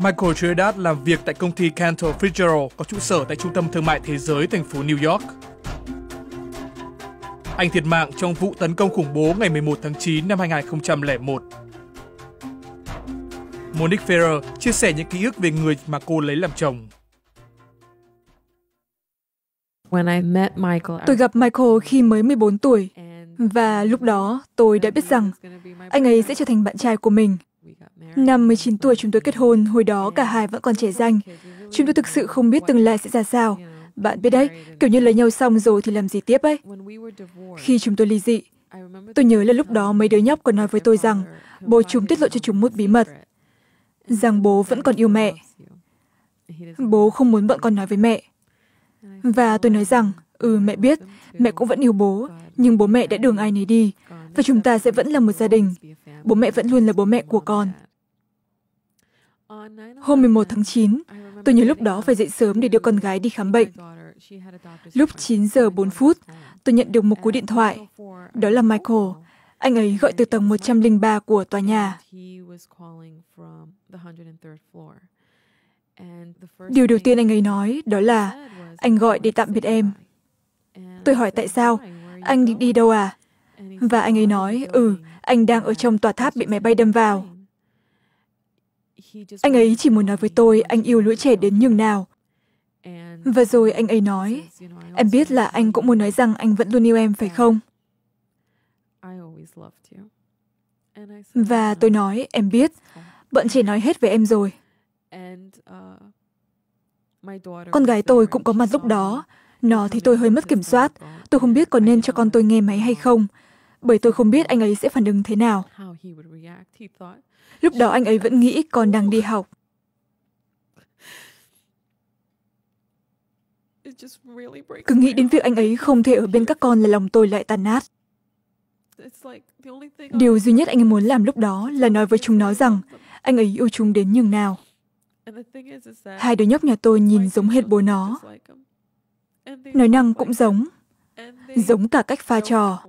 Michael Gerard làm việc tại công ty Cantor Fitzgerald có trụ sở tại Trung tâm Thương mại Thế giới thành phố New York. Anh thiệt mạng trong vụ tấn công khủng bố ngày 11 tháng 9 năm 2001. Monique Ferrer chia sẻ những ký ức về người mà cô lấy làm chồng. Tôi gặp Michael khi mới 14 tuổi và lúc đó tôi đã biết rằng anh ấy sẽ trở thành bạn trai của mình. Năm 19 tuổi chúng tôi kết hôn, hồi đó cả hai vẫn còn trẻ danh. Chúng tôi thực sự không biết tương lai sẽ ra sao. Bạn biết đấy, kiểu như lấy nhau xong rồi thì làm gì tiếp ấy. Khi chúng tôi ly dị, tôi nhớ là lúc đó mấy đứa nhóc còn nói với tôi rằng bố chúng tiết lộ cho chúng một bí mật, rằng bố vẫn còn yêu mẹ. Bố không muốn bọn con nói với mẹ. Và tôi nói rằng, ừ mẹ biết, mẹ cũng vẫn yêu bố, nhưng bố mẹ đã đường ai nấy đi, và chúng ta sẽ vẫn là một gia đình. Bố mẹ vẫn luôn là bố mẹ của con. Hôm 11 tháng 9, tôi nhớ lúc đó phải dậy sớm để đưa con gái đi khám bệnh. Lúc 9 giờ 4 phút, tôi nhận được một cú điện thoại. Đó là Michael. Anh ấy gọi từ tầng 103 của tòa nhà. Điều đầu tiên anh ấy nói đó là anh gọi để tạm biệt em. Tôi hỏi tại sao? Anh định đi đâu à? Và anh ấy nói, ừ, anh đang ở trong tòa tháp bị máy bay đâm vào. Anh ấy chỉ muốn nói với tôi anh yêu lũ trẻ đến nhường nào. Và rồi anh ấy nói, em biết là anh cũng muốn nói rằng anh vẫn luôn yêu em phải không? Và tôi nói, em biết, bọn trẻ nói hết về em rồi. Con gái tôi cũng có mặt lúc đó. Nó thì tôi hơi mất kiểm soát. Tôi không biết có nên cho con tôi nghe máy hay không, bởi tôi không biết anh ấy sẽ phản ứng thế nào. Lúc đó anh ấy vẫn nghĩ con đang đi học. Cứ nghĩ đến việc anh ấy không thể ở bên các con là lòng tôi lại tàn nát. Điều duy nhất anh ấy muốn làm lúc đó là nói với chúng nó rằng anh ấy yêu chúng đến nhường nào. Hai đứa nhóc nhà tôi nhìn giống hết bố nó. Nói năng cũng giống. Giống cả cách pha trò.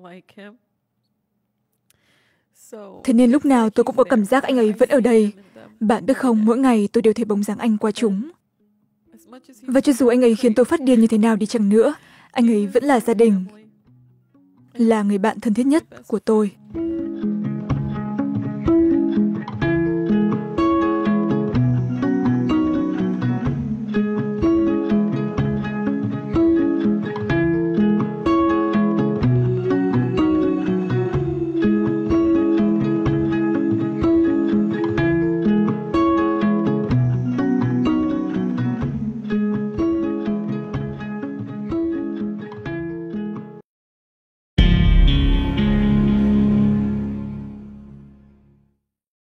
Thế nên lúc nào tôi cũng có cảm giác anh ấy vẫn ở đây. Bạn biết không, mỗi ngày tôi đều thấy bóng dáng anh qua chúng. Và cho dù anh ấy khiến tôi phát điên như thế nào đi chăng nữa, anh ấy vẫn là gia đình. Là người bạn thân thiết nhất của tôi.